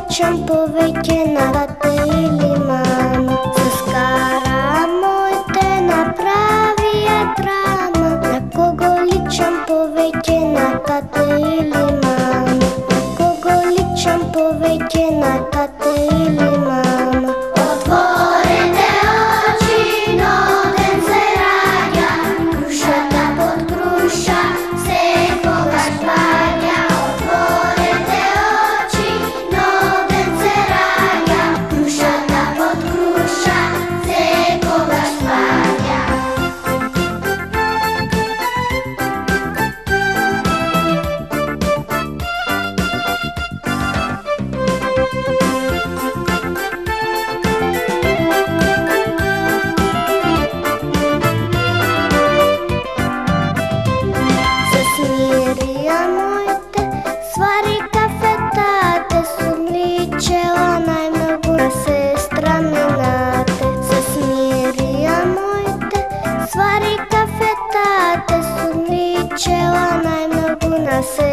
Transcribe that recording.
обичам повеќе на тате или мама. Со скара моите направија драма. На кого личам повеќе на тате или мама? На кого личам повеќе на тате или мама 是